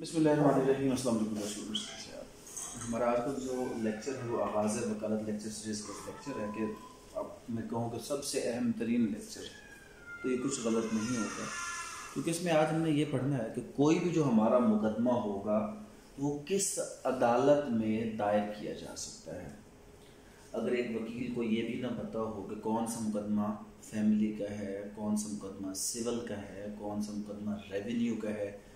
बिस्मिल्लाहिर्रहमानिर्रहीम हमारा आज का जो लेक्चर है, वो आगाज़ वकालत लेक्चर सीरीज़ का लेक्चर है कि अब मैं कहूँ कि सबसे अहम तरीन लेक्चर है। तो ये कुछ गलत नहीं होगा क्योंकि इसमें आज हमने ये पढ़ना है कि कोई भी जो हमारा मुकदमा होगा, वो किस अदालत में दायर किया जा सकता है। अगर एक वकील को ये भी ना पता हो कि कौन सा मुकदमा फैमिली का है, कौन सा मुकदमा सिविल का है, कौन सा मुकदमा रेवेन्यू का है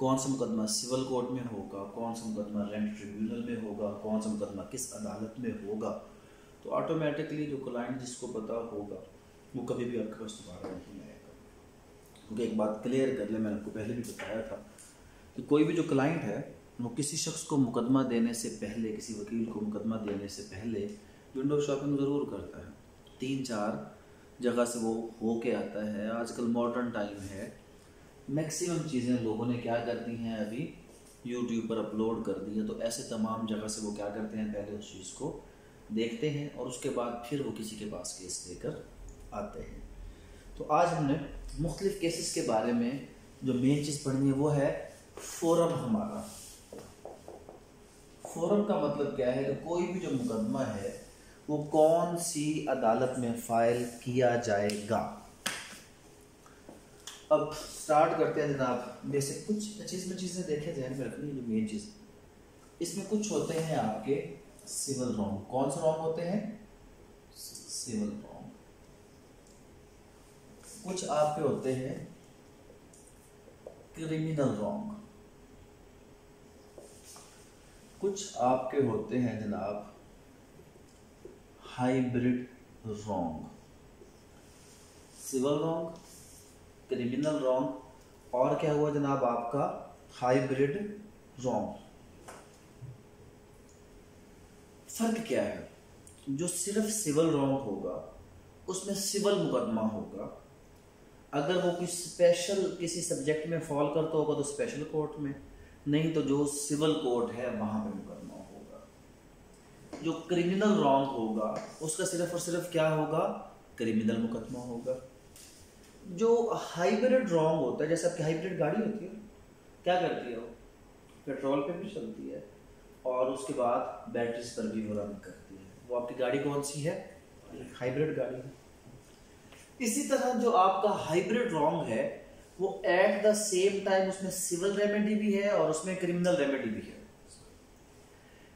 कौन सा मुकदमा सिविल कोर्ट में होगा, कौन सा मुकदमा रेंट ट्रिब्यूनल में होगा, कौन सा मुकदमा किस अदालत में होगा तो ऑटोमेटिकली जो क्लाइंट जिसको पता होगा, वो कभी भी आपके पास दोबारा नहीं आएगा। क्योंकि एक बात क्लियर कर ले, मैंने आपको पहले भी बताया था कि कोई भी जो क्लाइंट है, वो किसी शख्स को मुकदमा देने से पहले, किसी वकील को मुकदमा देने से पहले विंडो शॉपिंग ज़रूर करता है। तीन चार जगह से वो हो के आता है। आजकल मॉडर्न टाइम है। मैक्सिमम चीज़ें लोगों ने क्या कर दी हैं अभी? यूट्यूब पर अपलोड कर दी है तो ऐसे तमाम जगह से वो क्या करते हैं, पहले उस चीज़ को देखते हैं और उसके बाद फिर वो किसी के पास केस लेकर आते हैं। तो आज हमने मुख्तलिफ़ केसेस के बारे में जो मेन चीज़ पढ़नी है वो है फोरम हमारा। फोरम का मतलब क्या है कि कोई भी जो मुकदमा है, वो कौन सी अदालत में फ़ाइल किया जाएगा? अब स्टार्ट करते हैं जनाब। जैसे कुछ चीज़ में चीज़ें देखें ध्यान में रखनी जो मेन चीज़। इसमें कुछ होते हैं आपके सिविल रॉन्ग कौन से रॉन्ग होते हैं? सिविल रॉन्ग कुछ आपके होते हैं क्रिमिनल रॉन्ग कुछ आपके होते हैं जनाब hybrid wrong civil wrong criminal wrong. और क्या हुआ जनाब आपका? Hybrid wrong. फ़र्क क्या है? जो सिर्फ़ सिविल रॉन्ग होगा, उसमें सिविल मुकदमा होगा। अगर वो कोई स्पेशल किसी सब्जेक्ट में फॉल करता होगा तो स्पेशल कोर्ट में, नहीं तो जो सिविल कोर्ट है, वहाँ पे मुकदमा होगा। जो क्रिमिनल रॉन्ग होगा, उसका सिर्फ़ और सिर्फ़ क्या होगा? क्रिमिनल मुकदमा होगा। जो हाइब्रिड रॉन्ग होता है, जैसे आपकी हाइब्रिड गाड़ी होती है, क्या करती है वो? पेट्रोल पे भी चलती है और उसके बाद बैटरीज पर भी वो रन करती है। वो आपकी गाड़ी कौन सी है? हाइब्रिड गाड़ी है। इसी तरह जो आपका हाइब्रिड रॉन्ग है, वो एट द सेम टाइम उसमें सिविल रेमेडी भी है और उसमें क्रिमिनल रेमेडी भी है।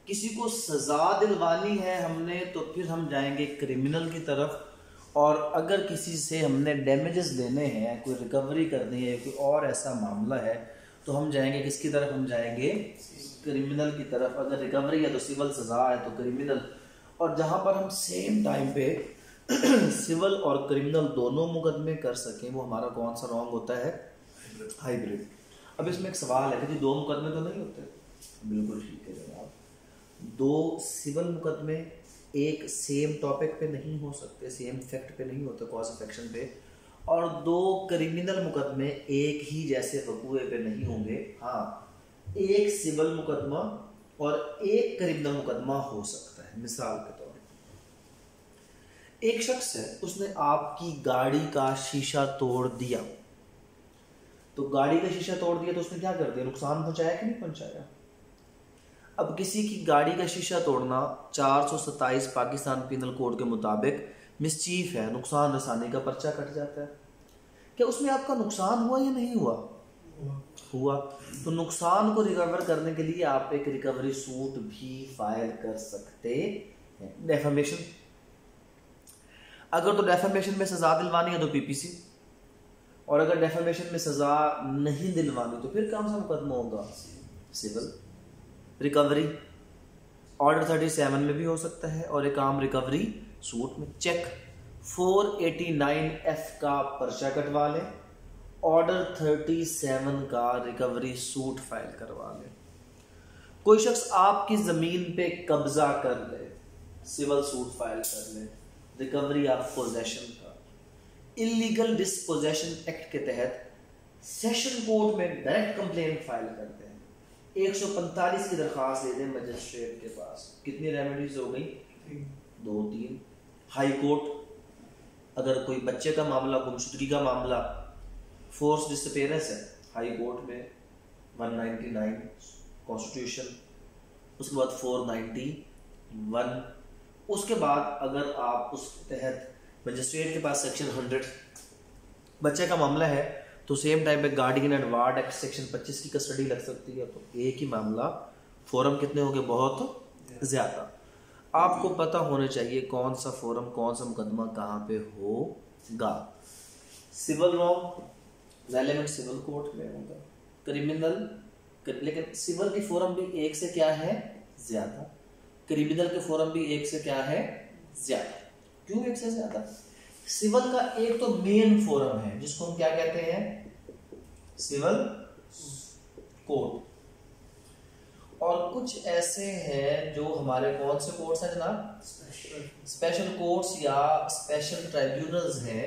किसी को सजा दिलवानी है हमने तो फिर हम जाएँगे क्रिमिनल की तरफ़ और अगर किसी से हमने डैमेजेस लेने हैं कोई रिकवरी करनी है कोई और ऐसा मामला है तो हम जाएँगे किसकी तरफ़? हम जाएँगे क्रिमिनल की तरफ़। अगर रिकवरी है तो सिविल सजा है तो क्रिमिनल और जहाँ पर हम सेम टाइम पे सिविल और क्रिमिनल दोनों मुकदमे कर सकें वो हमारा कौन सा रॉन्ग होता है? हाइब्रिड अब इसमें एक सवाल है कि दो मुकदमे तो नहीं होते? बिल्कुल ठीक है जनाब। दो सिविल मुकदमे एक सेम टॉपिक पे नहीं हो सकते सेम फैक्ट पे नहीं होते कॉज अफेक्शन पे। और दो क्रिमिनल मुकदमे एक ही जैसे वकूए पे नहीं होंगे। हाँ एक सिविल मुकदमा और एक क्रिमिनल मुकदमा हो सकता है, मिसाल के तौर पर एक शख्स है, उसने आपकी गाड़ी का शीशा तोड़ दिया। तो गाड़ी का शीशा तोड़ दिया तो उसने क्या कर दिया? नुकसान पहुँचाया कि नहीं पहुँचाया? अब किसी की गाड़ी का शीशा तोड़ना चार सौ सत्ताईस पाकिस्तान पिनल कोड के मुताबिक मिसचीफ है, नुकसान, रसानी का पर्चा कट जाता है। क्या उसमें आपका नुकसान हुआ या नहीं हुआ? हुआ। तो नुकसान को रिकवर करने के लिए आप एक रिकवरी सूट भी फ़ाइल कर सकते हैं। डेफामेशन अगर तो डेफामेशन में सजा दिलवानी है तो पीपीसी और अगर डेफामेशन में सजा नहीं दिलवानी तो फिर कौन सा मुकदमा होगा? Civil recovery order thirty seven में भी हो सकता है और एक आम रिकवरी सूट में। चेक 489 एफ़ का पर्चा कटवा लें। ऑर्डर 37 का रिकवरी सूट फ़ाइल करवा लें। कोई शख्स आपकी ज़मीन पे कब्जा कर ले सिविल सूट फ़ाइल कर ले रिकवरी ऑफ़ पोजेशन का। इलीगल डिस्पोजेशन एक्ट के तहत सेशन कोर्ट में डायरेक्ट कंप्लेन फ़ाइल कर दे 145 की दरख्वास्त दे दें मजिस्ट्रेट के पास। कितनी रेमेडीज हो गई? दो, तीन। हाई कोर्ट अगर कोई बच्चे का मामला, गुमशुदगी का मामला फोर्स डिसपेरेंस है हाई कोर्ट में 199 कॉन्स्टिट्यूशन उसके बाद 491 उसके बाद अगर आप उस तहत मजिस्ट्रेट के पास सेक्शन 100 बच्चे का मामला है तो सेम टाइम पे guardian and ward act section 25 की कस्टडी लग सकती है। तो एक ही मामला फोरम कितने होंगे? बहुत ज़्यादा। आपको पता होने चाहिए कौन सा फोरम कौन सा मुकदमा कहाँ पे होगा। Civil wrong relevant civil court में होगा। क्रिमिनल लेकिन सिविल की फोरम भी एक से क्या है? ज़्यादा। क्रिमिनल के फोरम भी एक से क्या है? ज़्यादा। क्यों एक से ज़्यादा? सिविल का एक तो मेन फोरम है जिसको हम क्या कहते हैं? सिविल कोर्ट और कुछ ऐसे हैं जो हमारे कौन से कोर्ट्स हैं जनाब? स्पेशल कोर्ट्स या स्पेशल ट्राइब्यूनल्स हैं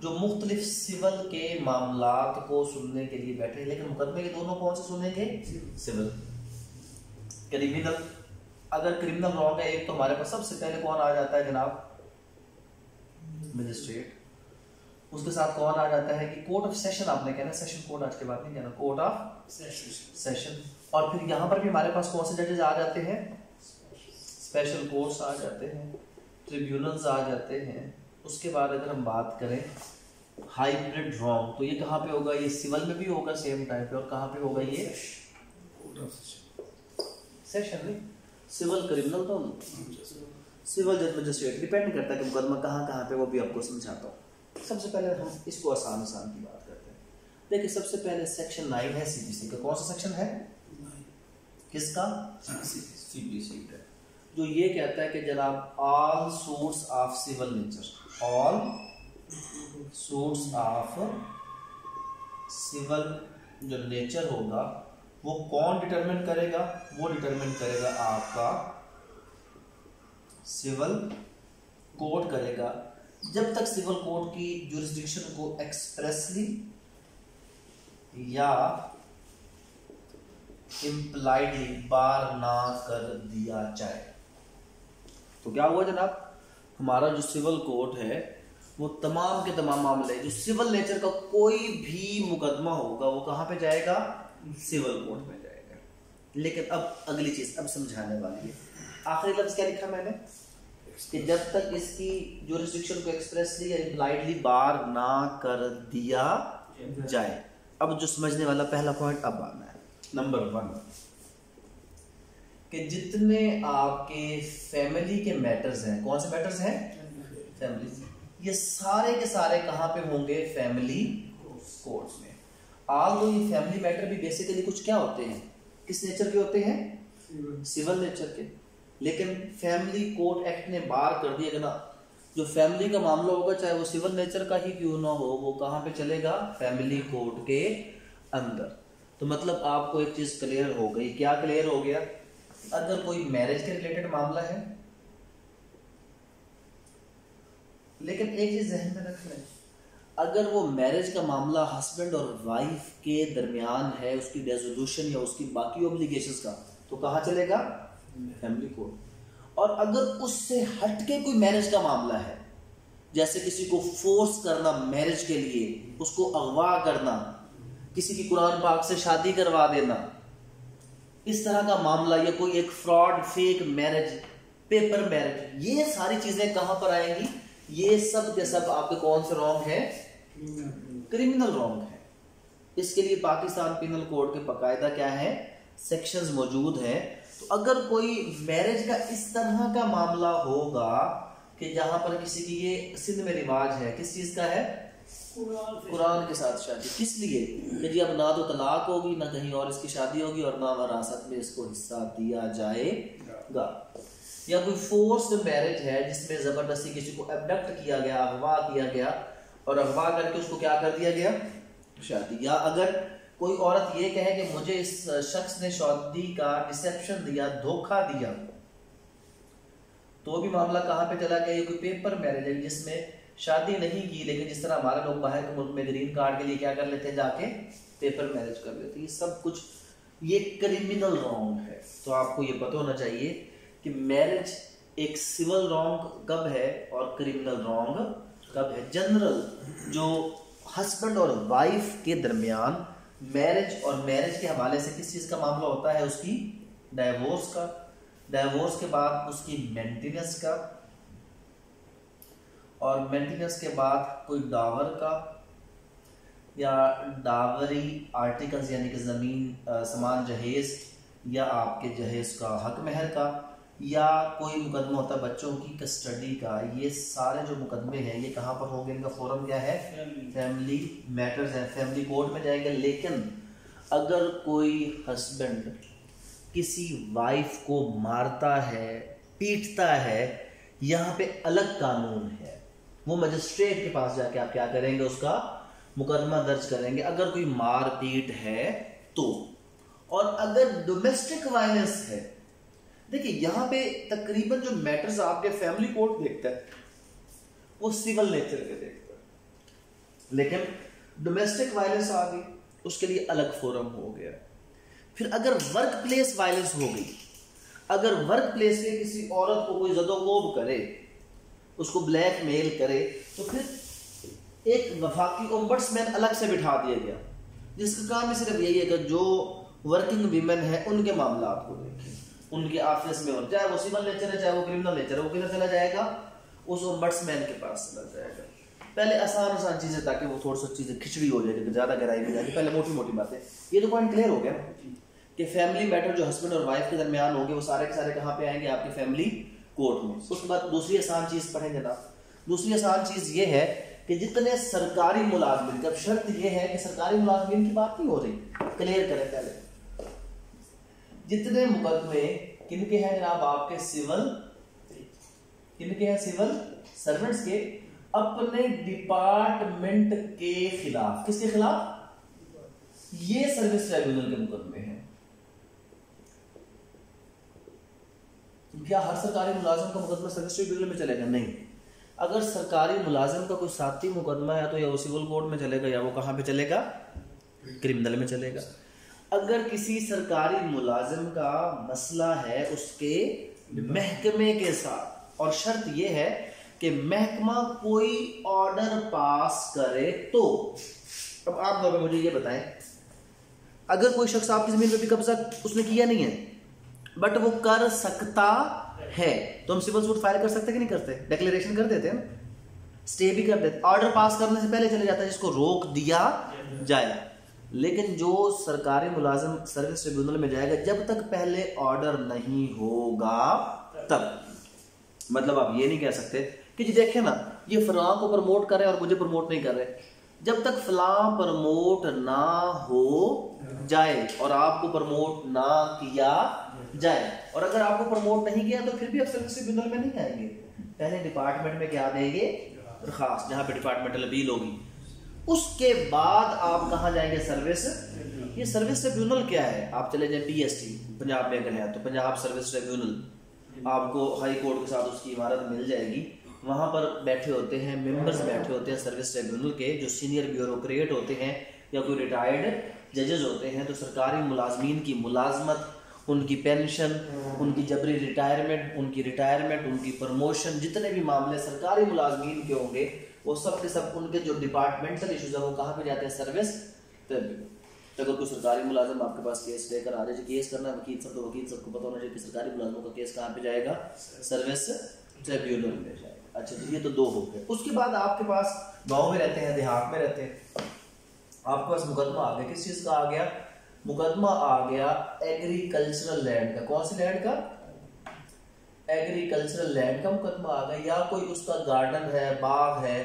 जो मुख्तलिफ़ सिविल के मामला को सुनने के लिए बैठे हैं। लेकिन मुकदमे के दोनों कौन से सुनेंगे सिविल क्रिमिनल अगर क्रिमिनल रॉन्ग है एक तो हमारे पास सबसे पहले कौन आ जाता है जनाब? मजिस्ट्रेट उसके साथ कौन आ जाता है कि कोर्ट ऑफ़ सेशन आपने कहना सेशन कोर्ट आज के बाद नहीं कहना कोर्ट ऑफ़ सेशन और फिर यहाँ पर भी हमारे पास कौन से जजेस आ जाते हैं? स्पेशल कोर्ट्स आ जाते हैं ट्रिब्यूनल्स आ जाते हैं. उसके बाद अगर हम बात करें हाइब्रिड रॉन्ग तो ये कहाँ पे होगा? ये सिविल में भी होगा सेम टाइम पे और कहाँ पे होगा ये? सेशन नहीं सिविल क्रिमिनल तो सिविल जज मजिस्ट्रेट डिपेंड करता है कि मुकदमा कहाँ कहाँ पे वो भी आपको समझाता हूँ। सबसे पहले हम इसको आसान आसान की बात करते हैं। देखिए सबसे पहले सेक्शन नाइन है सीबीसी का। कौन सा सेक्शन है? किसका? सीबीसी का। जो ये कहता है कि जनाब all source of civil nature all source of civil जो नेचर होगा वो कौन डिटरमिन करेगा? वो डिटरमिन करेगा आपका सिविल कोर्ट करेगा। जब तक सिविल कोर्ट की जुरिस्डिक्शन को एक्सप्रेसली या इम्प्लाइडली बार ना कर दिया जाए। तो क्या हुआ जनाब? हमारा जो सिविल कोर्ट है, वो तमाम के तमाम मामले, जो सिविल नेचर का कोई भी मुकदमा होगा, वो कहाँ पे जाएगा? सिविल कोर्ट में जाएगा। लेकिन अब अगली चीज़, अब समझाने वाली है। आखिरी लफ्ज क्या लिखा मैंने? कि जब तक इसकी जो रिस्ट्रिक्शन को एक्सप्रेसली या इम्प्लाइडली बार ना कर दिया जाए। अब जो समझने वाला पहला पॉइंट अब आना है। नंबर वन कि जितने आपके फैमिली के मैटर्स हैं कौन से मैटर्स हैं? फैमिली ये सारे के सारे कहाँ पे होंगे? फैमिली कोर्ट्स में। आल दो ये फैमिली मैटर भी बेसिकली कुछ क्या होते हैं? किस नेचर के होते हैं? सिविल नेचर के। लेकिन फैमिली कोर्ट एक्ट ने बार कर दिया ना, जो फैमिली का मामला होगा, चाहे वो सिविल नेचर का ही क्यों ना हो, वो कहाँ पे चलेगा? फैमिली कोर्ट के अंदर। तो मतलब आपको एक चीज़ क्लियर हो गई। क्या क्लियर हो गया? अगर कोई मैरिज के रिलेटेड मामला है, लेकिन एक चीज़ जहन में रख लें, अगर वो मैरिज का मामला हस्बैंड और वाइफ के दरमियान है, उसकी रेजोल्यूशन या उसकी बाकी ऑब्लिगेशंस का तो कहाँ चलेगा? फैमिली को। और अगर उससे हटके कोई मैरिज का मामला है, जैसे किसी को फोर्स करना मैरिज के लिए, उसको अगवा करना, किसी की कुरान पाक से शादी करवा देना, इस तरह का मामला या कोई एक fraud fake marriage paper marriage ये सारी चीज़ें कहाँ पर आएँगी? ये सब के सब आपके कौन से रॉन्ग है? क्रिमिनल रॉन्ग है। इसके लिए पाकिस्तान पिनल कोड के बकायदा क्या है? सेक्शंस मौजूद हैं। तो अगर कोई मैरिज का इस तरह का मामला होगा कि जहाँ पर किसी की ये सिंध में रिवाज है किस चीज़ का है? कुरान के साथ शादी। किस लिए? कि जी अब ना तो तलाक होगी ना कहीं और इसकी शादी होगी और ना वरासत में इसको हिस्सा दिया जाएगा। या कोई फोर्स्ड मैरिज है जिसमें ज़बरदस्ती किसी को एबडक्ट किया गया अगवा किया गया और अगवा करके उसको क्या कर दिया गया? शादी। या अगर कोई औरत ये कहे कि मुझे इस शख्स ने शादी का डिसेप्शन दिया, धोखा दिया। तो भी मामला कहाँ पे चला गया? ये कोई पेपर मैरिज है जिसमें शादी नहीं की, लेकिन जिस तरह हमारे लोग बाहर के मुल्क में ग्रीन कार्ड के लिए क्या कर लेते हैं, जाके पेपर मैरिज कर लेते हैं। ये सब कुछ, ये क्रिमिनल रॉन्ग है। तो आपको ये पता होना चाहिए कि मैरिज एक सिविल रॉन्ग कब है और क्रिमिनल रॉन्ग कब है। जनरल जो हस्बैंड और वाइफ के दरमियान मैरिज और मैरिज के हवाले से किस चीज़ का मामला होता है? उसकी डाइवोर्स का। डाइवोर्स के बाद उसकी मेंटेनेंस का। और मेंटेनेंस के बाद कोई डावर का या डावरी आर्टिकल्स यानी कि ज़मीन समान जहेज या आपके जहेज का हक महर का। या कोई मुकदमा होता है बच्चों की कस्टडी का ये सारे जो मुकदमे हैं ये कहाँ पर होंगे? इनका फोरम क्या है? फैमिली मैटर्स है। फैमिली कोर्ट में जाएँगे। लेकिन अगर कोई हस्बैंड किसी वाइफ को मारता है पीटता है यहाँ पे अलग कानून है। वो मजिस्ट्रेट के पास जाके आप क्या करेंगे उसका मुकदमा दर्ज करेंगे। अगर कोई मार पीट है तो। और अगर डोमेस्टिक वायलेंस है देखिए, यहाँ पे तकरीबन जो मैटर्स आपके फैमिली कोर्ट देखता है, वो सिविल नेचर के देखता है। लेकिन डोमेस्टिक वायलेंस आ गई, उसके लिए अलग फोरम हो गया। फिर अगर वर्क प्लेस वायलेंस हो गई, अगर वर्क प्लेस पे किसी औरत को कोई जदोगोब करे, उसको ब्लैक मेल करे तो फिर एक वफाकी ओम्बट्समैन अलग से बिठा दिया गया, जिसका काम सिर्फ़ यही है कि जो वर्किंग वीमेन है, उनके मामला आपको देखें। उनके ऑफ़िस में और चाहे वो सिविल नेचर है, चाहे वो क्रिमिनल नेचर है, वो किधर चला जाएगा? उस ओम्बट्समैन के पास चला जाएगा। पहले आसान आसान चीज़ें ताकि वो थोड़ी सी चीज़ें खिचड़ी हो जाएगी ज़्यादा गहराई में जाएगी पहले मोटी मोटी बातें। ये तो पॉइंट क्लियर हो गया कि फैमिली मैटर जो हस्बैंड और वाइफ के दरमियान होंगे, वो सारे के सारे कहाँ पे आएँगे? आपकी फैमिली कोर्ट में। उसके बाद दूसरी आसान चीज़ पढ़ेंगे ना। दूसरी आसान चीज़ ये है कि जितने सरकारी मुलाजमिन अब शर्त ये है कि सरकारी मुलाजमिन की बात नहीं हो रही क्लियर करें पहले। जितने मुकदमे किनके हैं जनाब आपके सिविल? किनके हैं सिविल? सर्वेंट्स के। अपने डिपार्टमेंट के खिलाफ। किसके खिलाफ? ये सर्विस ट्राइब्यूनल के मुकदमे हैं। क्या हर सरकारी मुलाजिम का मुकदमा सर्विस ट्रिब्यूनल में चलेगा? नहीं। अगर सरकारी मुलाजिम का कोई साथी मुकदमा है तो या वो सिविल कोर्ट में चलेगा या वो कहाँ पे चलेगा? क्रिमिनल में चलेगा। अगर किसी सरकारी मुलाजिम का मसला है उसके महकमे के साथ और शर्त यह है कि महकमा कोई ऑर्डर पास करे तो। अब आप तौर मुझे ये बताएँ अगर कोई शख्स आपकी ज़मीन पर भी कब्जा उसने किया नहीं है बट वो कर सकता है तो हम सिविल सूट फ़ाइल कर सकते कि नहीं करते? डिक्लेरेशन कर देते हैं स्टे भी कर देते। ऑर्डर पास करने से पहले चले जाता है जिसको रोक दिया जाए। लेकिन जो सरकारी मुलाजिम सर्विस ट्रिब्यूनल में जाएगा, जब तक पहले ऑर्डर नहीं होगा, तब। मतलब आप ये नहीं कह सकते कि जी देखे ना, ये फलां को प्रमोट कर रहे और मुझे प्रमोट नहीं कर रहे। जब तक फलां प्रमोट ना हो जाए और आपको प्रमोट ना किया जाए, और अगर आपको प्रमोट नहीं किया तो फिर भी आप सर्विस ट्रिब्यूनल में नहीं आएँगे। पहले डिपार्टमेंट में क्या देंगे? दरखास्त जहाँ पे डिपार्टमेंटल अपील होगी। उसके बाद आप कहा जाएँगे सर्विस ये सर्विस ट्रिब्यूनल क्या है? आप चले जाए पीएसटी पंजाब में अगर तो पंजाब सर्विस ट्रिब्यूनल आपको हाई कोर्ट के साथ उसकी इमारत मिल जाएगी। वहाँ पर बैठे होते हैं मेंबर्स बैठे होते हैं सर्विस ट्रिब्यूनल के, जो सीनियर ब्यूरोक्रेट होते हैं या कोई रिटायर्ड जजेस होते हैं तो सरकारी मुलाजमीन की मुलाजमत, उनकी पेंशन उनकी जबरी रिटायरमेंट उनकी रिटायरमेंट उनकी प्रमोशन जितने भी मामले सरकारी मुलाजमीन के होंगे वो सब के सब उनके जो डिपार्टमेंटल इशूज है, वो कहाँ पे जाते हैं? सर्विस तो अगर कोई सरकारी मुलाजिम आपके पास केस लेकर आ जाए केस करना है, वकील सब तो वकील सबको पता होना चाहिए कि सरकारी मुलाजिमों का केस कहाँ पे जाएगा? सर्विस ट्रिब्यूनल में जाएगा। अच्छा तो ये तो दो हो गए। उसके बाद आपके पास गाँव में रहते हैं, देहात में रहते हैं। आपके पास मुकदमा आ गया। किस चीज़ का आ गया? मुकदमा आ गया एग्रीकल्चरल लैंड का। कौन सी लैंड का? एग्रीकल्चरल लैंड का मुकदमा आ गया, या कोई उसका गार्डन है, बाग है,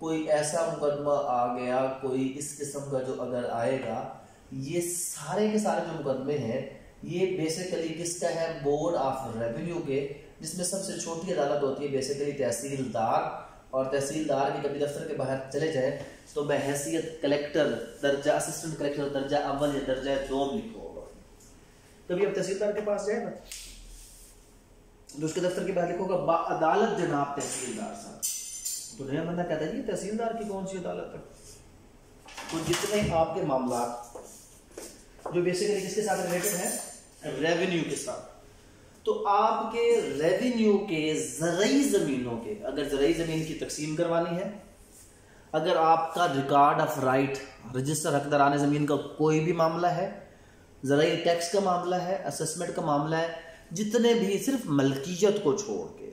कोई ऐसा मुकदमा आ गया, कोई इस किस्म का जो अगर आएगा, ये सारे के सारे जो मुकदमे हैं, ये बेसिकली किसका है? बोर्ड ऑफ़ रेवेन्यू के, जिसमें सबसे छोटी अदालत होती है बेसिकली तहसीलदार, और तहसीलदार के कभी दफ्तर के बाहर चले जाए तो बहसीत कलेक्टर, दर्जा असिस्टेंट कलेक्टर, दर्जा अव्वल या दर्जा दो लिखो होगा कभी अब तहसीलदार के पास जाए ना। जो उसके दफ्तर के बाहर लिखोगा बा अदालत जनाब तहसीलदार साहब। तो नया बंदा कहता है जी तहसीलदार की कौन सी अदालत है? तो जितने आपके मामला जो बेसिकली किसके साथ रिलेटेड है? रेवेन्यू के साथ। तो आपके रेवेन्यू के जरई जमीनों के अगर जरई ज़मीन की तकसीम करवानी है अगर आपका रिकॉर्ड ऑफ़ राइट रजिस्टर हकदारान ज़मीन का कोई भी मामला है ज़रा टैक्स का मामला है असेसमेंट का मामला है जितने भी सिर्फ़ मलकियत को छोड़ के।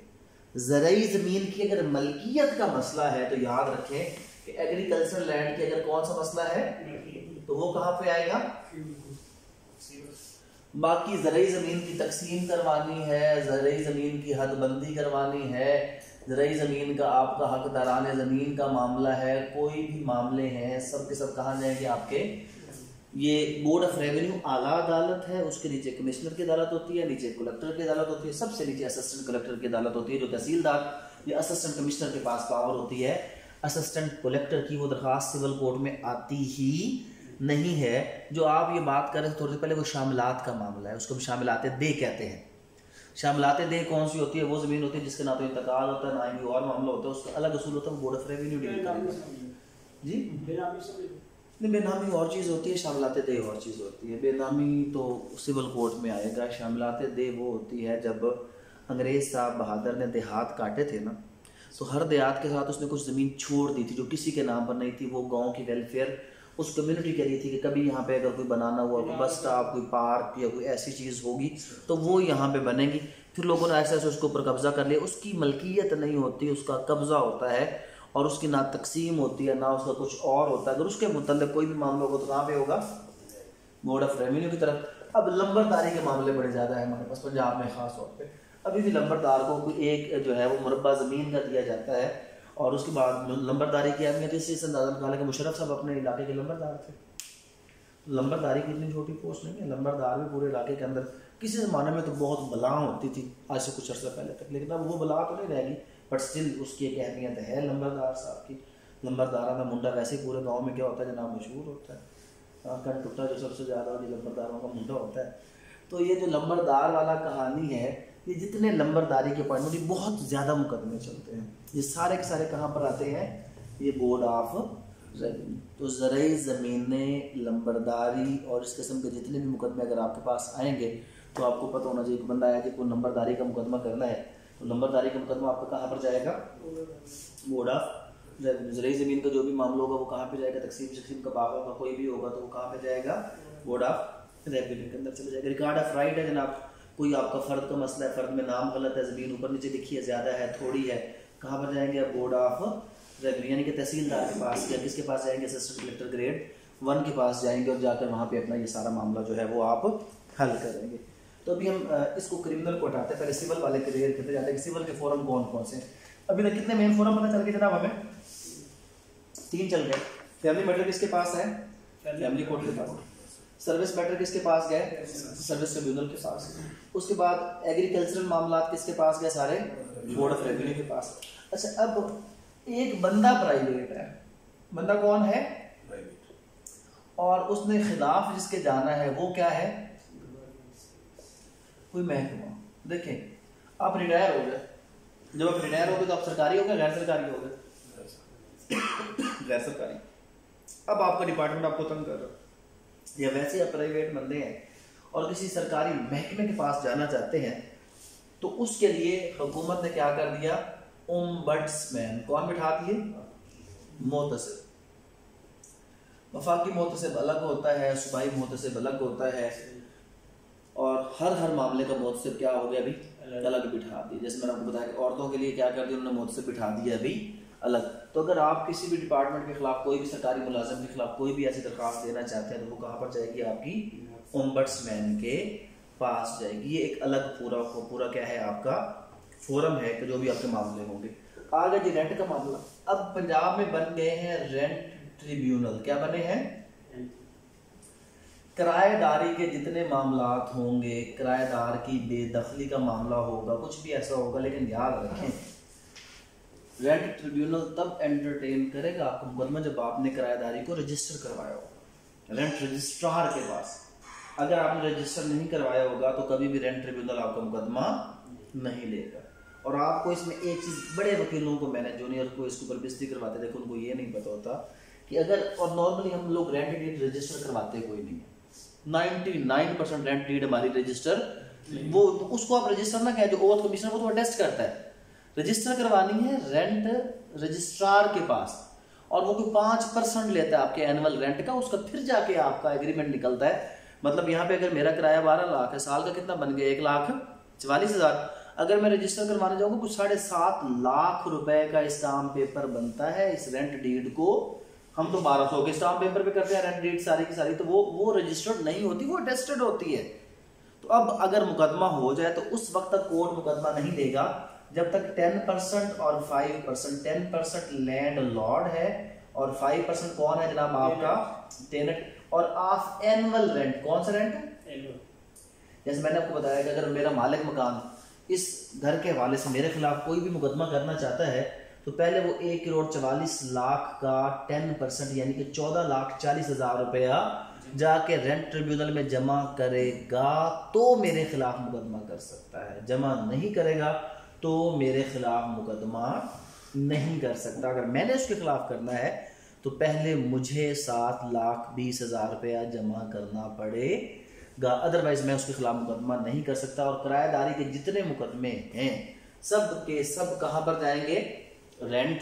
ज़रूरी ज़मीन की अगर मलकियत का मसला है तो याद रखें कि एग्रीकल्चर लैंड की अगर कौन सा मसला है तो वो कहाँ पे आएगा? बाकी ज़रिए ज़मीन की तकसीम करवानी है ज़रिए ज़मीन की हदबंदी करवानी है ज़रिए ज़मीन का आपका हकदारान ज़मीन का मामला है, कोई भी मामले हैं, सब के सब कहाँ जाएँगे आपके? ये बोर्ड ऑफ़ रेवेन्यू आला अदालत है उसके नीचे कमिश्नर की अदालत होती है नीचे कलेक्टर की अदालत होती है सबसे नीचे असिस्टेंट कलेक्टर की अदालत होती है जो तहसीलदार या असिस्टेंट कमिश्नर के पास पावर होती है। असिस्टेंट कलेक्टर की वो दरखास्त सिविल कोर्ट में आती ही नहीं है। जो आप ये बात कर रहे थे थोड़ी पहले वो शामिलात का मामला है उसको हम शामिलात दे कहते हैं। शामिलात दे कौन सी होती है? वो ज़मीन होती है जिसके ना तो इंतकाल होता है ना ही और मामला होता है उसका अलग असूल होता है वो बोर्ड ऑफ़ रेवेन्यू डील करेगा जी? नहीं, बेनामी और चीज़ होती है, शामिलात दे और चीज़ होती है। बेनामी तो सिविल कोर्ट में आएगा, शामिलात दे वो होती है। जब अंग्रेज़ साहब बहादुर ने देहात काटे थे ना तो हर देहात के साथ उसने कुछ ज़मीन छोड़ दी थी, जो किसी के नाम पर नहीं थी, वो गाँव की वेलफेयर उस कम्युनिटी कह रही थी कि कभी यहाँ पे अगर कोई बनाना हुआ, कोई बस स्टॉप कोई पार्क या कोई ऐसी चीज़ होगी तो वो यहाँ पे बनेगी। फिर लोगों ने ऐसे ऐसे उसके ऊपर कब्जा कर लिया। उसकी मलकियत नहीं होती, उसका कब्जा होता है और उसकी ना तकसीम होती है, ना उसका कुछ और होता है। अगर उसके मुतल कोई भी मामला होगा तो कहाँ पे होगा? बोर्ड ऑफ़ रेवेन्यू की तरफ़। अब लंबरदारी के मामले बड़े ज़्यादा है हमारे पास, पंजाब में ख़ास तौर पर अभी भी लंबरदार को एक जो है वो मुरबा ज़मीन का दिया जाता है और उसके बाद लंबरदारी की अहमियत इसी से अंदाज़ा निकाला कि मुशरफ साहब अपने इलाके के लंबरदार थे। लंबरदारी की इतनी छोटी पोस्ट नहीं है। लंबरदार भी पूरे इलाके के अंदर, किसी ज़माने में तो बहुत बला होती थी, आज से कुछ अर्सा पहले तक। लेकिन अब वो बला तो नहीं रहेगी। बट स्टिल उसकी एक अहमियत है लंबरदार साहब की लंबरदारा मुंडा वैसे पूरे गाँव में क्या होता है, जनाब? मशहूर होता है। कन टुट्टा जो सबसे ज़्यादा लंबरदारों का मुंडा होता है। तो ये जो लंबरदार वाला कहानी है, ये जितने लंबरदारी के पॉइंट ये बहुत ज़्यादा मुकदमे चलते हैं। ये सारे के सारे कहाँ पर आते हैं? ये बोर्ड ऑफ़ तो ज़रिए ज़मीनें लंबरदारी और इस किस्म के जितने भी मुकदमे अगर आपके पास आएँगे तो आपको पता होना चाहिए एक बंदा आया कि कोई नंबरदारी का मुकदमा करना है। तो नंबरदारी का मुकदमा आपका कहाँ पर जाएगा? बोर्ड ऑफ़ ज़रिए ज़मीन का जो भी मामला होगा वो कहाँ पे जाएगा? तकसीम शकीम का बागों का कोई भी होगा तो वो कहाँ पे जाएगा? बोर्ड ऑफ़ रेवेन्यू के अंदर चले जाएगा। रिकॉर्ड ऑफ़ राइट है जनाब। कोई आपका फ़र्द का मसला है, फ़र्द में नाम गलत है, ज़मीन ऊपर नीचे लिखी है, ज़्यादा है, थोड़ी है, कहाँ पर जाएँगे? आप बोर्ड ऑफ़ रेवेन्यू, यानी कि तहसीलदार के पास या किसके पास जाएँगे? असिस्टेंट कलेक्टर ग्रेड वन के पास जाएँगे और जाकर वहाँ पे अपना ये सारा मामला जो है वो आप हल करेंगे। तो अभी हम इसको क्रिमिनल को हटाते हैं पहले सिविल वाले क्लियर करते जाते हैं सिविल के फॉरम कौन कौन से अभी तक कितने मेन फॉरम पता चल गए जनाब हमें? तीन चल गए। फैमिली मैटर किसके पास है? फैमिली कोर्ट के पास। सर्विस मैटर किसके पास गए? सर्विस ट्रिब्यूनल के पास। उसके बाद एग्रीकल्चरल मामला किसके पास गए सारे? बोर्ड ऑफ़ रेवेन्यू के पास। अच्छा अब एक बंदा प्राइवेट है। बंदा कौन है? और उसने खिलाफ जिसके जाना है वो क्या है? कोई महकमा? देखें, आप रिटायर हो गए। जब आप रिटायर हो गए तो आप सरकारी हो गए गैर सरकारी हो गए? गैर सरकारी अब आपका डिपार्टमेंट आपको तंग कर रहा या वैसे आप प्राइवेट बंदे हैं और किसी सरकारी महकमे के पास जाना चाहते हैं तो उसके लिए हुकूमत ने क्या कर दिया? ओम्बड्समैन कौन बिठा दिए। मोतसिब। वफाकी मोतसिब अलग होता है, सूबाई मोतसिब अलग होता है। और हर हर मामले का मोतसिब क्या हो गया अभी? अलग बिठा दिए जैसे मैंने आपको बताया कि औरतों के लिए क्या कर दिया, उन्होंने मोतसिब बिठा दिया अभी अलग। तो अगर आप किसी भी डिपार्टमेंट के खिलाफ, कोई भी सरकारी मुलाजम के खिलाफ कोई भी ऐसी दरख्वास्त देना चाहते हैं तो वो कहाँ पर जाएगी? आपकी ओम्बड्समैन के पास जाएगी। ये एक अलग पूरा पूरा क्या है आपका? फोरम है कि जो भी आपके मामले होंगे। आगे जी रेंट का मामला। अब पंजाब में बन गए हैं रेंट ट्रिब्यूनल क्या बने हैं? किराएदारी के जितने मामला होंगे, किराएदार की बेदखली का मामला होगा, कुछ भी ऐसा होगा, लेकिन याद रखें रेंट ट्रिब्यूनल तब एंटरटेन करेगा आपको मुकदमा जब आपने किराएदारी को रजिस्टर करवाया होगा। रेंट रजिस्ट्रार के पास। अगर आपने रजिस्टर नहीं करवाया होगा तो कभी भी रेंट ट्रिब्यूनल आपका मुकदमा नहीं लेगा। और आपको इसमें एक चीज़, बड़े वकीलों को मैंने जूनियर को इसके ऊपर बिस्ती करवाते, देखो उनको ये नहीं पता होता कि अगर, और नॉर्मली हम लोग रेंट डीड रजिस्टर करवाते कोई नहीं है। Ninety nine percent rent deed हमारी रजिस्टर वो उसको आप रजिस्टर ना कहें जो ओथ कमीशनर वो तो अटेस्ट करता है। रजिस्टर करवानी है रेंट रजिस्ट्रार के पास। और वो कोई पाँच परसेंट लेता है आपके एनुअल रेंट का उसका फिर जाके आपका एग्रीमेंट निकलता है। मतलब यहाँ पे अगर मेरा किराया बारह लाख है साल का कितना बन गया? एक लाख चवालीस हज़ार। अगर मैं रजिस्टर करवाने जाऊँगा कुछ साढ़े सात लाख रुपए का स्टाम्प पेपर बनता है इस रेंट डीड को हम तो बारह सौ के स्टाम्प पेपर पे करते हैं रेंट डीड सारी की सारी तो वो वो रजिस्टर्ड नहीं होती वो अटेस्टेड होती है। तो अब अगर मुकदमा हो जाए तो उस वक्त तक कोर्ट मुकदमा नहीं देगा जब तक टेन परसेंट और five percent ten percent landlord है और फाइव परसेंट कौन है जनाब आपका? टेनेंट और ऑफ़ एनुअल रेंट कौन सा रेंट है जैसे मैंने आपको बताया कि अगर मेरा मालिक मकान इस घर के हवाले से मेरे खिलाफ कोई भी मुकदमा करना चाहता है तो पहले वो एक करोड़ चवालीस लाख का टेन परसेंट, यानी कि चौदह लाख चालीस हज़ार रुपया जाके रेंट ट्रिब्यूनल में जमा करेगा तो मेरे खिलाफ मुकदमा कर सकता है। जमा नहीं करेगा तो मेरे खिलाफ मुकदमा नहीं कर सकता। अगर मैंने उसके खिलाफ करना है तो पहले मुझे सात लाख बीस हज़ार रुपया जमा करना पड़ेगा। अदरवाइज़ मैं उसके खिलाफ मुकदमा नहीं कर सकता। और किराएदारी के जितने मुकदमे हैं, सब के सब कहाँ पर जाएँगे? रेंट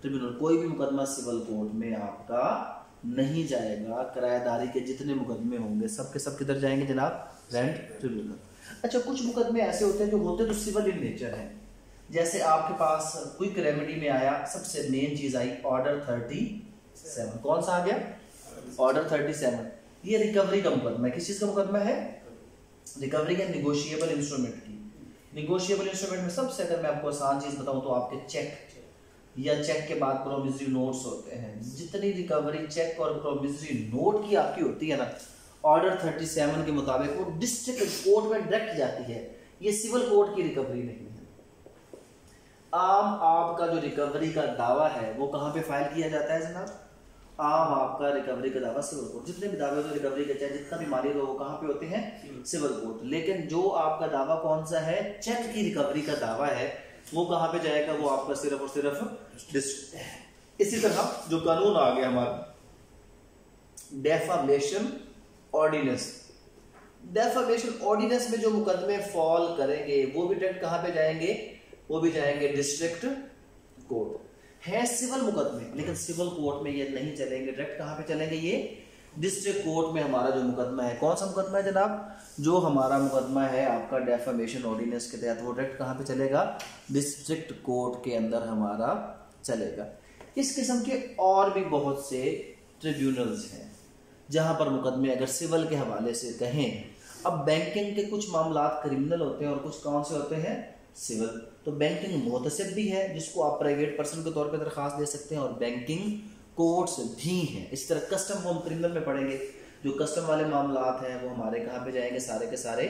ट्रिब्यूनल कोई भी मुकदमा सिविल कोर्ट में आपका नहीं जाएगा, किराएदारी के जितने मुकदमे होंगे सब सब किधर जाएँगे जनाब? रेंट ट्रिब्यूनल अच्छा कुछ मुकदमे ऐसे होते हैं जो होते तो सिविल इन नेचर हैं। जैसे आपके पास क्विक रेमेडी में आया, सबसे मेन चीज़ आई ऑर्डर थर्टी सेवन कौन सा आ गया? ऑर्डर थर्टी सेवन ये रिकवरी का मुकदमा किस चीज़ का मुकदमा है? रिकवरी के निगोशिएबल इंस्ट्रूमेंट की। निगोशिएबल इंस्ट्रूमेंट में सबसे अगर मैं आपको आसान चीज़ बताऊँ तो आपके चेक या चेक के बाद प्रोमिसरी नोट्स होते हैं। जितनी रिकवरी चेक और प्रोमिसरी नोट की आपकी होती है ना ऑर्डर 37 के मुताबिक वो डिस्ट्रिक्ट कोर्ट में डायरेक्ट जाती है। ये सिविल कोर्ट की रिकवरी नहीं है। आम आपका जो रिकवरी का दावा है वो कहाँ पे फ़ाइल किया जाता है जनाब? आम आपका रिकवरी का दावा सिविल कोर्ट जितने भी दावे होते रिकवरी के चाहे जितना भी मालिक हो वो कहाँ पे होते हैं? सिविल कोर्ट लेकिन जो आपका दावा कौन सा है? चेक की रिकवरी का दावा है। वो कहाँ पे जाएगा, वो आपका सिर्फ़ और सिर्फ़ इसी तरह जो कानून आ गया हमारा डेफामेशन ऑर्डिनेंस डेफामेशन ऑर्डिनेंस में जो मुकदमे फॉल करेंगे, वो भी डायरेक्ट कहाँ पे जाएँगे? वो भी जाएँगे डिस्ट्रिक्ट कोर्ट है सिविल मुकदमे, लेकिन सिविल कोर्ट में ये नहीं चलेंगे। डायरेक्ट कहाँ पे चलेंगे ये? डिस्ट्रिक्ट कोर्ट में हमारा जो मुकदमा है, कौन सा मुकदमा है जनाब? जो हमारा मुकदमा है आपका डेफामेशन ऑर्डिनेंस के तहत, वो डायरेक्ट कहाँ पे चलेगा? डिस्ट्रिक्ट कोर्ट के अंदर हमारा चलेगा। इस किस्म के और भी बहुत से ट्रिब्यूनल्स हैं, जहाँ पर मुकदमे अगर सिविल के हवाले से कहें, अब बैंकिंग के कुछ मामला क्रिमिनल होते हैं और कुछ कौन से होते हैं? सिविल तो बैंकिंग मोहतसिब भी है, जिसको आप प्राइवेट पर्सन के तौर पर दरखास्त दे सकते हैं और बैंकिंग कोर्ट्स भी हैं। इस तरह कस्टम हम क्रिमिनल में पढ़ेंगे जो कस्टम वाले मामला हैं, वो हमारे कहाँ पे जाएँगे? सारे के सारे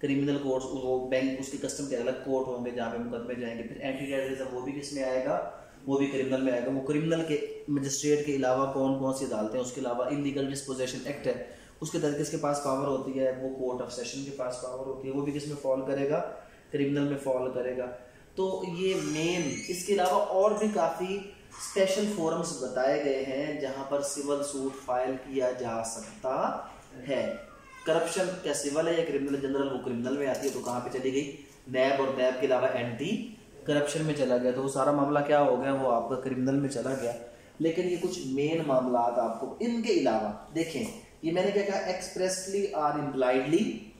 क्रिमिनल कोर्ट्स वो बैंक उसके कस्टम के अलग कोर्ट होंगे, जहाँ पे मुकदमे जाएँगे। फिर एंटी टेररिज्म वो भी किसमें आएगा? वो भी क्रिमिनल में आएगा। वो क्रिमिनल के मजिस्ट्रेट के अलावा कौन कौन सी अदालतें उसके अलावा इलीगल डिस्पोजेशन एक्ट है। उसके तहत किसके पास पावर होती है? वो कोर्ट ऑफ़ सेशन के पास पावर होती है। वो भी किसमें फॉल करेगा? क्रिमिनल में फॉल करेगा। तो ये मेन इसके अलावा और भी काफ़ी स्पेशल फोरम्स बताए गए हैं जहाँ पर सिविल सूट फ़ाइल किया जा सकता है। करप्शन क्या सिविल है या क्रिमिनल जनरल वो क्रिमिनल में आती है तो कहाँ पे चली गई? नैब और नैब के अलावा एंटी करप्शन में चला गया। तो वो सारा मामला क्या हो गया? वो आपका क्रिमिनल में चला गया। लेकिन ये कुछ मेन मामला आपको इनके अलावा देखें। ये मैंने क्या कहा? Expressly or impliedly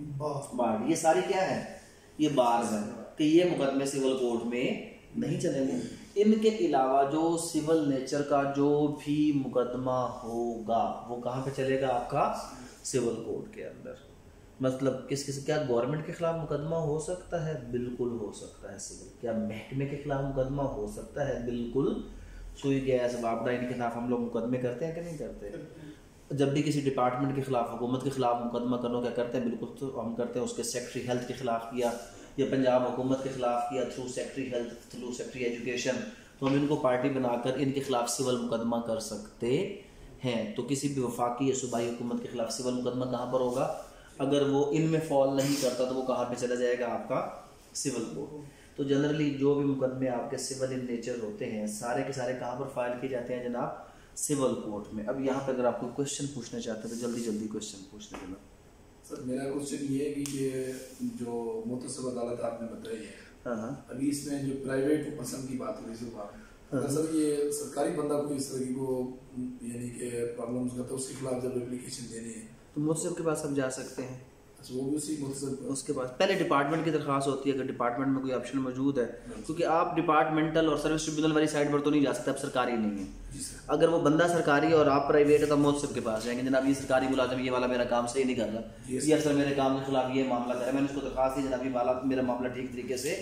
bar. ये सारी क्या है? ये बार है। कि ये मुकदमे सिविल कोर्ट में नहीं चलेंगे। इनके अलावा जो सिविल नेचर का जो भी मुकदमा होगा, वो कहाँ पे चलेगा आपका? सिविल कोर्ट के अंदर। मतलब किस किस, क्या गवर्नमेंट के खिलाफ मुकदमा हो सकता है? बिल्कुल हो सकता है सिविल। क्या महकमे के खिलाफ मुकदमा हो सकता है? बिल्कुल। सुई गैस वापडा इनके खिलाफ हम लोग मुकदमे करते हैं कि नहीं करते? जब भी किसी डिपार्टमेंट के खिलाफ, हुकूमत के खिलाफ मुकदमा करना क्या करते हैं? बिल्कुल तो हम करते हैं। उसके सेक्रेटरी हेल्थ के खिलाफ किया या पंजाब हुकूमत के खिलाफ किया through secretary health through secretary education तो हम इनको पार्टी बनाकर इनके खिलाफ सिविल मुकदमा कर सकते हैं। तो किसी भी वफाकी या सूबाई हुकूमत के खिलाफ सिविल मुकदमा कहाँ पर होगा? अगर वो इनमें फॉल नहीं करता तो वो कहाँ पर चला जाएगा? आपका सिविल कोर्ट तो जनरली जो भी मुकदमे आपके सिविल इन नेचर होते हैं, सारे के सारे कहाँ पर फ़ाइल किए जाते हैं जनाब? सिविल कोर्ट में। अब यहाँ पे अगर आपको क्वेश्चन पूछना चाहते हैं तो जल्दी जल्दी क्वेश्चन पूछने जनाब सर मेरा क्वेश्चन ये है कि ये जो मोतसब अदालत आपने बताई है हाँ, हाँ। अभी इसमें जो प्राइवेट पर्सन की बात हुई सुबह अगर सर ये सरकारी बंदा कोई इस तरह की को यानी कि प्रॉब्लम्स करता है उसके खिलाफ जब एप्लीकेशन देनी है। तो मोतसब के पास हम जा सकते हैं। वो भी उसी मुतसद उसके बाद पहले डिपार्टमेंट की दरख्वास्त होती है अगर डिपार्टमेंट में कोई ऑप्शन मौजूद है क्योंकि आप डिपार्टमेंटल और सर्विस ट्रिब्यूनल वाली साइड पर तो नहीं जा सकते अब सरकारी नहीं है। अगर वो बंदा सरकारी और आप प्राइवेट है तो मोद सबके पास जाएँगे जनाब ये सरकारी मुलाजम ये वाला मेरा काम सही नहीं कर रहा. ये अक्सर मेरे काम के खिलाफ ये मामला कर रहा है। मैंने उसको दरख्वास्त दी जनाब ये वाला मेरा मामला ठीक तरीके से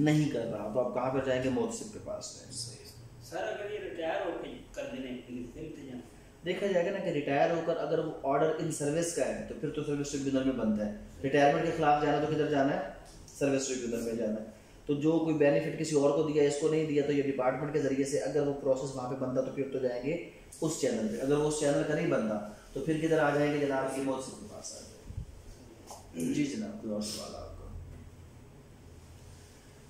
नहीं कर रहा। तो आप कहाँ पर जाएँगे? मोद के पास सर अगर ये रिटायर होके कर देने देखा जाएगा ना कि रिटायर होकर अगर वो ऑर्डर इन सर्विस का है तो फिर तो सर्विस ट्रिब्यूनल में बनता है। रिटायरमेंट के खिलाफ जाना तो किधर जाना है? सर्विस ट्रिब्यूनल में जाना है। तो जो कोई बेनिफिट किसी और को दिया, इसको नहीं दिया तो ये डिपार्टमेंट के ज़रिए से अगर वो प्रोसेस वहाँ पे बनता तो फिर तो जाएँगे उस चैनल पे। अगर वो उस चैनल का नहीं बनता तो फिर किधर आ जाएँगे? जनाब की मौत के पास आ जी जनाब, कोई और सवाल आपका?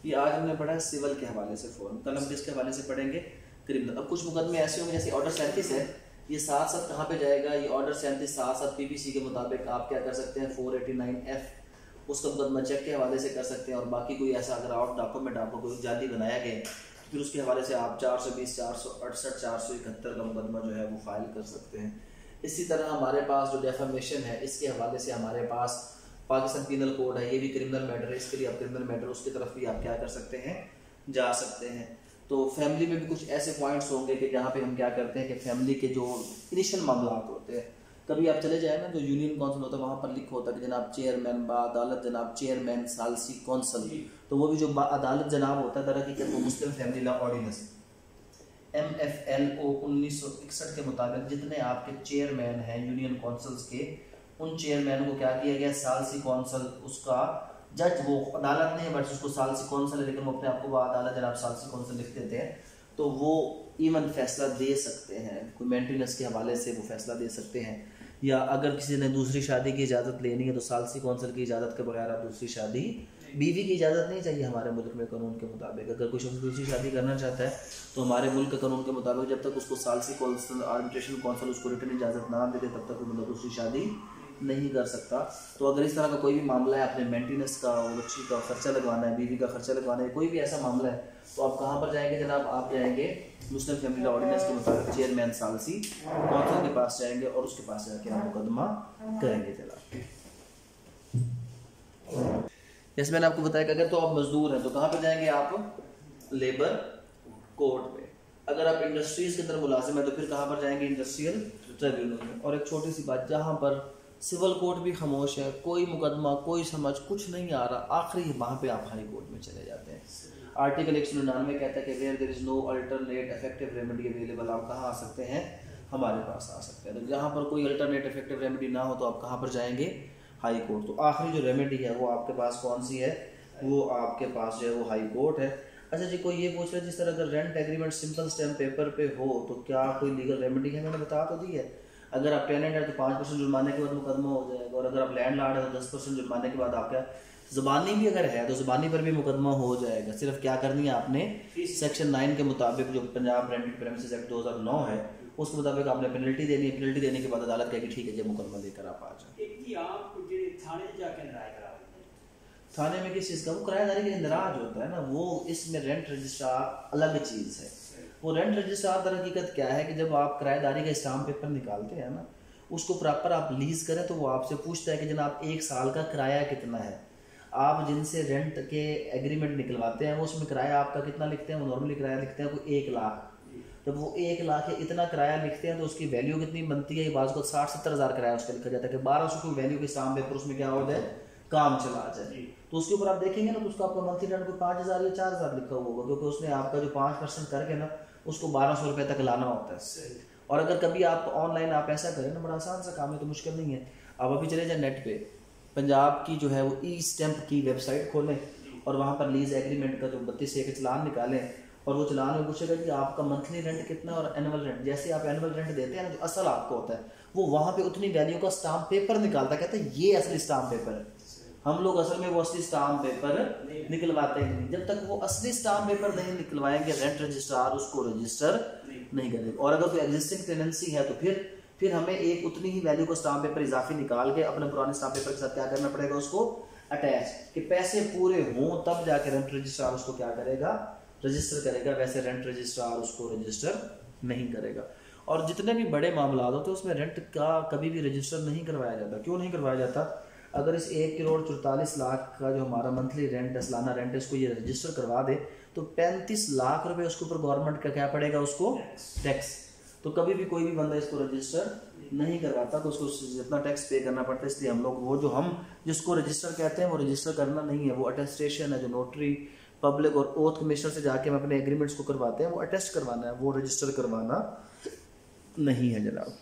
ये आज हमने पढ़ा सिविल के हवाले से फॉर्म कल हम किसके हवाले से पढ़ेंगे? क्रिमिनल। अब कुछ मुकदमे ऐसे होंगे जैसे ऑर्डर सैंतीस है ये साथ साथ कहाँ पे जाएगा? ये ऑर्डर सैंतीस साथ साथ पीपीसी के मुताबिक आप क्या कर सकते हैं? फोर एटी नाइन एफ़ उसका मुकदमा चेक के हवाले से कर सकते हैं। और बाकी कोई ऐसा अगर आउट डॉक्यूमेंट आपको कोई जाली बनाया गया तो फिर उसके हवाले से आप चार सौ बीस, चार सौ अड़सठ, चार सौ इकहत्तर का मुकदमा जो है वो फ़ाइल कर सकते हैं। इसी तरह हमारे पास जो डेफामेशन है, इसके हवाले से हमारे पास पाकिस्तान पीनल कोड है। ये भी क्रिमिनल मैटर है, इसके लिए आप क्रिमिनल मैटर उसकी तरफ़ भी आप क्या कर सकते हैं? जा सकते हैं। तो फैमिली में भी कुछ ऐसे पॉइंट्स होंगे कि जहाँ पे हम क्या करते हैं कि फैमिली के जो इनिशियल मामला होते हैं। कभी आप चले जाए ना जो यूनियन काउंसिल होता है वहाँ पर लिखा होता है कि जनाब चेयरमैन बा अदालत जनाब चेयरमैन सालसी कौंसल तो वो भी जो बा अदालत जनाब होता है दर हकीकत वो Muslim family law ordinance M F L O उन्नीस सौ इकसठ के मुताबिक जितने आपके चेयरमैन हैं यूनियन काउंसिल्स के उन चेयरमैन को क्या किया गया? सालसी काउंसिल उसका जज वो अदालत नहीं बट उसको सालसी काउंसिल है लेकिन वो अपने आप को अदालत जनाब सालसी काउंसिल लिख देते हैं तो वो इवन फैसला दे सकते हैं। कोई मेंटेनेंस के हवाले से वो फैसला दे सकते हैं। या अगर किसी ने दूसरी शादी की इजाज़त लेनी है तो सालसी काउंसिल की इजाज़त के बगैर आप दूसरी शादी, बीवी की इजाज़त नहीं चाहिए हमारे मुल्क में कानून के मुताबिक। अगर कोई शख्स दूसरी शादी करना चाहता है तो हमारे मुल्क के कानून के मुताबिक जब तक उसको सालसी काउंसिल आर्बिट्रेशन काउंसिल उसको रिटर्न इजाज़त ना दे तब तक मतलब दूसरी शादी नहीं कर सकता। तो अगर इस तरह का कोई भी मामला है, अपने मेंटेनेंस का और बच्ची का खर्चा लगवाना है, बीवी का खर्चा लगवाना है, कोई भी ऐसा मामला है तो आप कहाँ पर जाएँगे जनाब? आप जाएँगे मुस्लिम फैमिली लॉ ऑर्डिनेंस के मुताबिक चेयरमैन सालसी कौंसिल के पास जाएँगे और उसके पास जाके आप मुकदमा करेंगे जनाब। जैसे मैंने आपको बताया कि अगर तो आप मजदूर हैं तो कहाँ पर जाएँगे आप? लेबर कोर्ट में अगर आप इंडस्ट्रीज़ के अंदर मुलाजिम है तो फिर कहाँ पर जाएँगे? इंडस्ट्रियल ट्रिब्यूनल में। और एक छोटी सी बात, जहाँ पर सिविल कोर्ट भी खामोश है, कोई मुकदमा, कोई समझ, कुछ नहीं आ रहा। आखिरी वहाँ पे आप हाई कोर्ट में चले जाते हैं। आर्टिकल एक सौ निन्यानवे कहता है कि where there is no alternate effective remedy available आप कहाँ आ सकते हैं? हमारे पास आ सकते हैं। तो जहाँ पर कोई अल्टरनेट इफ़ेक्टिव रेमेडी ना हो तो आप कहाँ पर जाएँगे? High court. तो आखिरी जो रेमेडी है, वो आपके पास कौन सी है? वो आपके पास जो है, वो हाई कोर्ट है। अच्छा जी, कोई ये पूछ रहा है, जिस तरह अगर rent agreement simple stamp paper पे हो तो क्या कोई लीगल रेमेडी है? मैंने बता तो दी है। अगर आप टेनेंट है तो पाँच परसेंट जुर्माने के बाद मुकदमा हो जाएगा और अगर आप लैंड लाड है तो दस परसेंट जुर्माने के बाद आपका ज़ुबानी भी अगर है तो ज़ुबानी पर भी मुकदमा हो जाएगा। सिर्फ़ क्या करनी है आपने? सेक्शन नाइन के मुताबिक जो पंजाब रेंटेड प्रेमिस एक्ट 2009 है उसके मुताबिक आपने पेनल्टी देनी है। पेनल्टी देने के बाद अदालत कहेगी ठीक है जब मुकदमा लेकर आप आ जाए थाने में किस चीज़ का? वो किराएदारी का इंदराज होता है ना। वो इसमें रेंट रजिस्ट्रार अलग चीज़ है। वो रेंट रजिस्ट्रार दर हकीकत क्या है कि जब आप किराएदारी का स्टाम्प पेपर निकालते हैं ना उसको प्रॉपर आप लीज करें तो वो आपसे पूछता है कि जनाब एक साल का किराया कितना है? आप जिनसे रेंट के एग्रीमेंट निकलवाते हैं वो उसमें किराया आपका कितना लिखते हैं? वो नॉर्मली किराया लिखते हैं कोई एक लाख। जब वो एक लाख है इतना किराया लिखते हैं तो उसकी वैल्यू कितनी बनती है? बाज़ को साठ सत्तर हज़ार किराया उसका लिखा जाता है कि बारह सौ की वैल्यू के स्टाम्प पेपर उसमें क्या हो जाए? काम चला जाए। तो उसके ऊपर आप देखेंगे ना तो उसका आपका मंथली रेंट को पाँच हज़ार या चार हज़ार लिखा हुआ होगा क्योंकि उसने आपका जो पाँच परसेंट करके ना उसको बारह सौ रुपये तक लाना होता है। और अगर कभी आप ऑनलाइन आप ऐसा करें ना बड़ा आसान सा काम है तो मुश्किल नहीं है। आप अभी चले जाए नेट पे। पंजाब की जो है वो ई स्टैंप की वेबसाइट खोलें और वहाँ पर लीज एग्रीमेंट का जो बत्तीस एक चलान निकालें और वो चलान में पूछेगा कि आपका मंथली रेंट कितना और एनुअल रेंट जैसे आप एनुअल रेंट देते हैं ना जो असल आपको होता है वो वहाँ पे उतनी वैल्यू का स्टाम्प पेपर निकालता कहता है ये असली स्टाम्प पेपर है। हम लोग असल में वो असली स्टाम्प पेपर निकलवाते ही। जब तक वो असली स्टाम्प पेपर नहीं निकलवाएँगे रेंट रजिस्ट्रार उसको रजिस्टर नहीं करेगा। और अगर कोई एग्जिस्टिंग टेनेंसी है तो फिर फिर हमें एक उतनी ही वैल्यू का स्टाम्प पेपर इजाफी निकाल के अपने पुराने स्टाम्प पेपर के साथ क्या करना पड़ेगा उसको? अटैच कि पैसे पूरे हों, तब जाके रेंट रजिस्ट्रार उसको क्या करेगा? रजिस्टर करेगा। वैसे रेंट रजिस्ट्रार उसको रजिस्टर नहीं करेगा। और जितने भी बड़े मामला होते हैं, उसमें रेंट का कभी भी रजिस्टर नहीं करवाया जाता। क्यों नहीं करवाया जाता? अगर इस एक करोड़ चौतालीस लाख का जो हमारा मंथली रेंट है सालाना रेंट है इसको ये रजिस्टर करवा दे तो पैंतीस लाख रुपए उसके ऊपर गवर्नमेंट का क्या पड़ेगा उसको? टैक्स तो कभी भी कोई भी बंदा इसको रजिस्टर नहीं करवाता तो उसको जितना टैक्स पे करना पड़ता है इसलिए हम लोग वो जो हम जिसको रजिस्टर कहते हैं वो रजिस्टर करना नहीं है वो अटेस्टेशन है जो नोटरी पब्लिक और ओथ कमिश्नर से जाके हम अपने एग्रीमेंट्स को करवाते हैं वो अटेस्ट करवाना है वो रजिस्टर करवाना नहीं है जनाब।